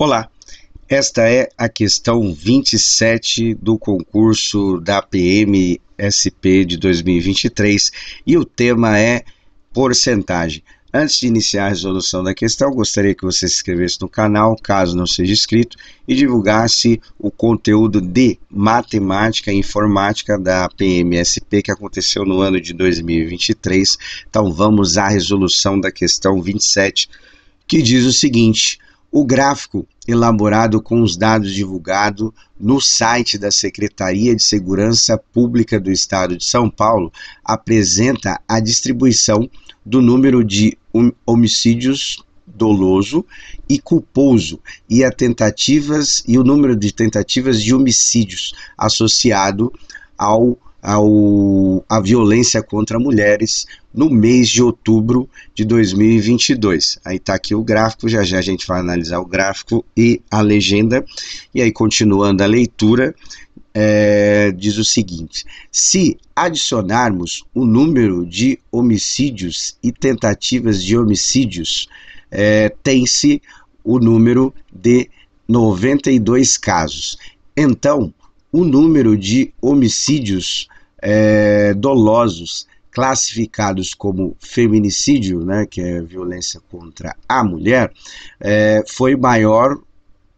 Olá, esta é a questão 27 do concurso da PMSP de 2023 e o tema é porcentagem. Antes de iniciar a resolução da questão, gostaria que você se inscrevesse no canal, caso não seja inscrito, e divulgasse o conteúdo de matemática e informática da PMSP que aconteceu no ano de 2023. Então vamos à resolução da questão 27, que diz o seguinte: o gráfico elaborado com os dados divulgados no site da Secretaria de Segurança Pública do Estado de São Paulo apresenta a distribuição do número de homicídios doloso e culposo e a tentativas e o número de tentativas de homicídios associado ao ao, a violência contra mulheres no mês de outubro de 2022. Aí está aqui o gráfico, já já a gente vai analisar o gráfico e a legenda. E aí, continuando a leitura, é, diz o seguinte: se adicionarmos o número de homicídios e tentativas de homicídios, é, tem-se o número de 92 casos. Então, o número de homicídios é, dolosos classificados como feminicídio, né, que é violência contra a mulher, é, foi maior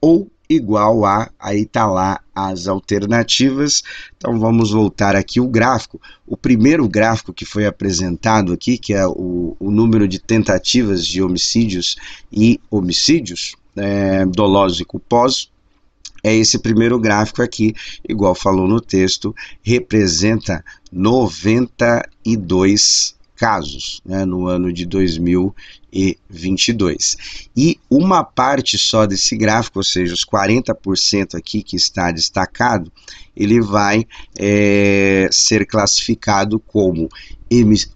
ou igual a, aí está lá as alternativas. Então vamos voltar aqui o gráfico. O primeiro gráfico que foi apresentado aqui, que é o, o número de tentativas de homicídios e homicídios é, dolosos e culposos, é esse primeiro gráfico aqui, igual falou no texto, representa 92 casos né, no ano de 2022. E uma parte só desse gráfico, ou seja, os 40% aqui que está destacado, ele vai é, ser classificado como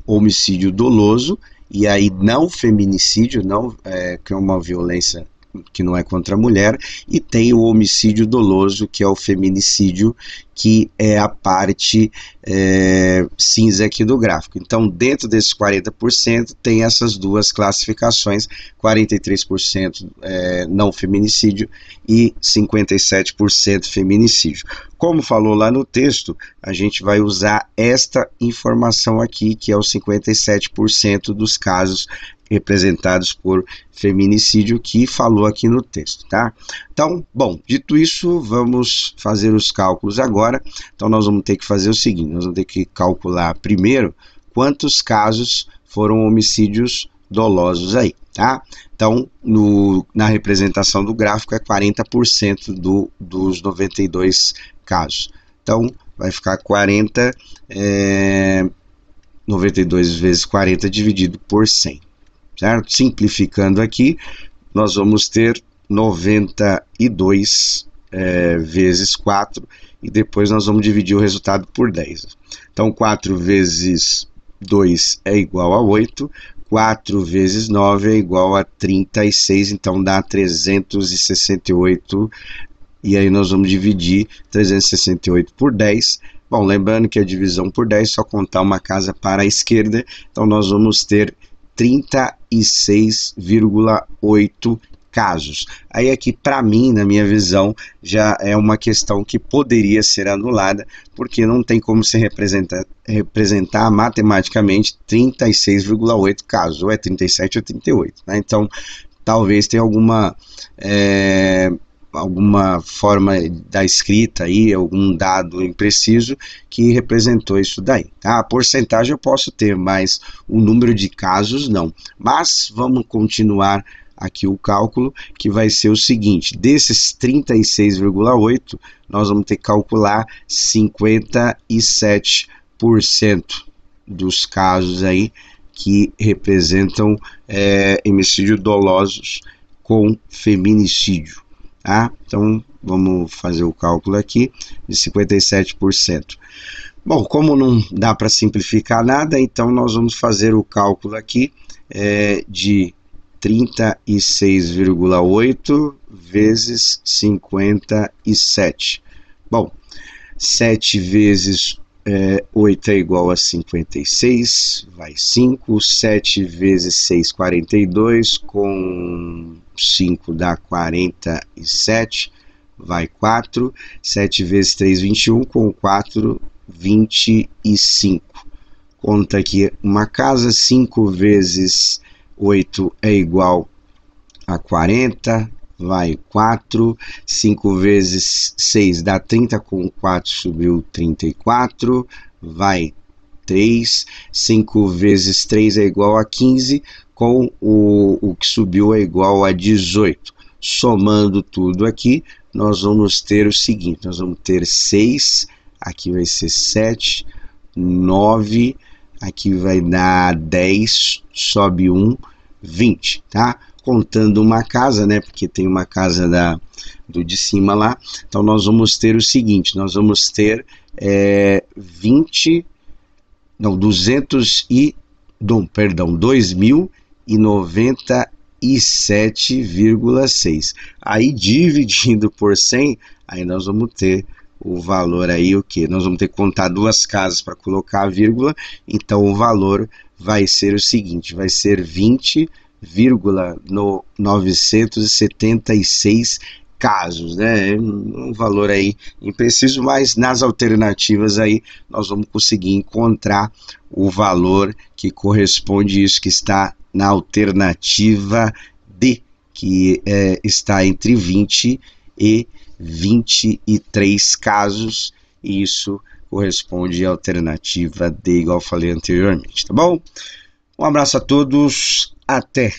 homicídio doloso, e aí não feminicídio, não é, que é uma violência que não é contra a mulher, e tem o homicídio doloso, que é o feminicídio, que é a parte é, cinza aqui do gráfico. Então, dentro desses 40%, tem essas duas classificações: 43% é, não feminicídio e 57% feminicídio. Como falou lá no texto, a gente vai usar esta informação aqui, que é os 57% dos casos representados por feminicídio que falou aqui no texto, tá? Então, bom, dito isso, vamos fazer os cálculos agora. Então, nós vamos ter que fazer o seguinte: nós vamos ter que calcular primeiro quantos casos foram homicídios dolosos aí, tá? Então, no, na representação do gráfico é 40% do, dos 92 casos. Então, vai ficar 40, é, 92 vezes 40 dividido por 100 certo? Simplificando aqui, nós vamos ter 92 é, vezes 4 e depois nós vamos dividir o resultado por 10. Então, 4 vezes 2 é igual a 8, 4 vezes 9 é igual a 36, então dá 368. E aí nós vamos dividir 368 por 10. Bom, lembrando que a divisão por 10 é só contar uma casa para a esquerda, então nós vamos ter 36,8 casos. Aí aqui, para mim, na minha visão, já é uma questão que poderia ser anulada, porque não tem como se representar, representar matematicamente 36,8 casos, ou é 37 ou 38. Né? Então, talvez tenha alguma é, alguma forma da escrita aí, algum dado impreciso que representou isso daí. Tá? A porcentagem eu posso ter, mas o número de casos não. Mas vamos continuar aqui o cálculo, que vai ser o seguinte: desses 36,8, nós vamos ter que calcular 57% dos casos aí que representam é, homicídio dolosos com feminicídio. Tá? Então, vamos fazer o cálculo aqui de 57%. Bom, como não dá para simplificar nada, então nós vamos fazer o cálculo aqui é, de 36,8 vezes 57. Bom, 7 vezes é, 8 é igual a 56, vai 5, 7 vezes 6, 42, com 5 dá 47, vai 4, 7 vezes 3, 21, com 4, 25. Conta aqui uma casa, 5 vezes 8 é igual a 40, vai 4, 5 vezes 6 dá 30, com 4 subiu 34, vai 3, 5 vezes 3 é igual a 15, com o, o que subiu é igual a 18. Somando tudo aqui, nós vamos ter o seguinte, nós vamos ter 6, aqui vai ser 7, 9, aqui vai dar 10, sobe 1, 20, tá? Contando uma casa, né? Porque tem uma casa da, do de cima lá. Então nós vamos ter o seguinte, nós vamos ter é, 20, não, 200 e, não, perdão, 2.097,6. Aí dividindo por 100, aí nós vamos ter o valor aí o que? Nós vamos ter que contar duas casas para colocar a vírgula, então o valor vai ser o seguinte, vai ser 20,976 casos, né? É um valor aí impreciso, mas nas alternativas aí nós vamos conseguir encontrar o valor que corresponde a isso que está na alternativa D, que é, está entre 20 e 23 casos, e isso corresponde à alternativa D, igual falei anteriormente, tá bom? Um abraço a todos, até!